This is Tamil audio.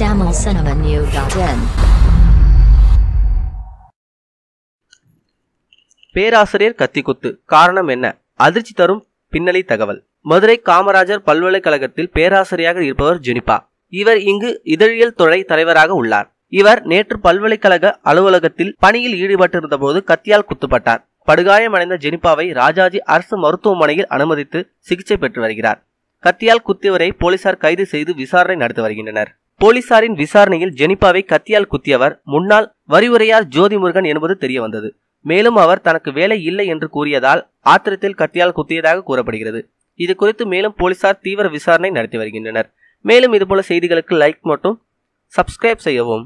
tamilcinemanew.in பேராசிரியர் கத்திக்குத்து. காரணம் என்ன? அதிர்ச்சி தரும் பின்னணி தகவல். மதுரை காமராஜர் பல்கலைக்கழகத்தில் பேராசிரியராக இருப்பவர் ஜெனிபா. இவர் இங்கு இதழியல் துறை தலைவராக உள்ளார். இவர் நேற்று பல்கலைக்கழக அலுவலகத்தில் பணியில் ஈடுபட்டிருந்த போது கத்தியால் குத்துப்பட்டார். படுகாயமடைந்த ஜெனிபாவை ராஜாஜி அரசு மருத்துவமனையில் அனுமதித்து சிகிச்சை பெற்று வருகிறார். கத்தியால் குத்தியவரை போலீசார் கைது செய்து விசாரணை நடத்தி வருகின்றனர். போலீசாரின் விசாரணையில் ஜெனிபாவை கத்தியால் குத்தியவர். முன்னாள் வரிவுரையார் ஜோதிமுருகன் என்பது தெரிய வந்தது மேலும் அவர் தனக்கு வேலை இல்லை என்று கூறியதால் ஆத்திரத்தில் கத்தியால் குத்தியதாக கூறப்படுகிறது. இது குறித்து மேலும் போலீசார் தீவிர விசாரணை நடத்தி வருகின்றனர். மேலும் இதுபோல செய்திகளுக்கு லைக் மட்டும் சப்ஸ்கிரைப் செய்யவும்.